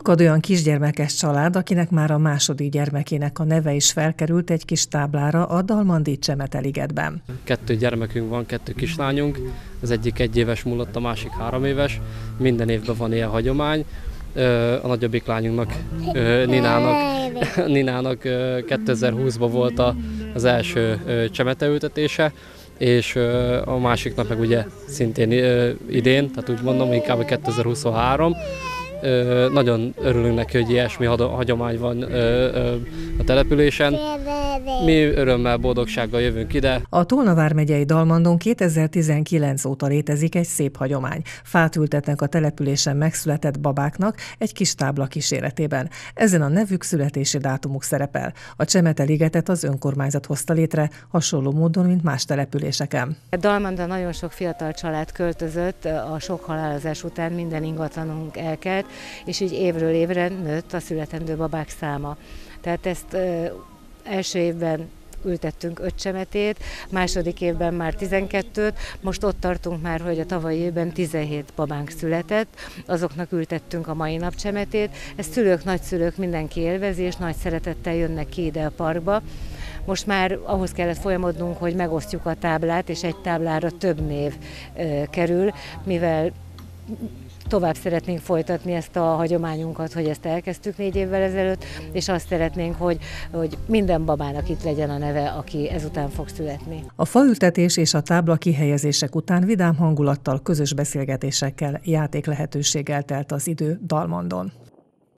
Akad olyan kisgyermekes család, akinek már a második gyermekének a neve is felkerült egy kis táblára a Dalmandi Csemeteligetben. Kettő gyermekünk van, kettő kislányunk, az egyik egy éves múlott, a másik három éves. Minden évben van ilyen hagyomány. A nagyobbik lányunknak, Ninának, Ninának 2020-ban volt az első csemeteültetése, és a másiknak meg ugye szintén idén, tehát úgy mondom, inkább 2023, nagyon örülünk neki, hogy ilyesmi hagyomány van a településen. Mi örömmel, boldogsággal jövünk ide. A Tolna vármegyei Dalmandon 2019 óta létezik egy szép hagyomány. Fát ültetnek a településen megszületett babáknak egy kis tábla kíséretében. Ezen a nevük születési dátumuk szerepel. A Csemete ligetet az önkormányzat hozta létre, hasonló módon, mint más településeken. Dalmandon nagyon sok fiatal család költözött, a sok halálozás után minden ingatlanunk elkelt, és így évről évre nőtt a születendő babák száma. Tehát ezt első évben ültettünk öt csemetét, második évben már 12-t, most ott tartunk már, hogy a tavalyi évben 17 babánk született, azoknak ültettünk a mai nap csemetét. Ezt szülők, nagyszülők mindenki élvezi, és nagy szeretettel jönnek ki ide a parkba. Most már ahhoz kellett folyamodnunk, hogy megosztjuk a táblát, és egy táblára több név kerül, mivel tovább szeretnénk folytatni ezt a hagyományunkat, hogy ezt elkezdtük négy évvel ezelőtt, és azt szeretnénk, hogy, hogy minden babának itt legyen a neve, aki ezután fog születni. A faültetés és a tábla kihelyezések után vidám hangulattal, közös beszélgetésekkel, játék lehetőséggel telt az idő Dalmondon.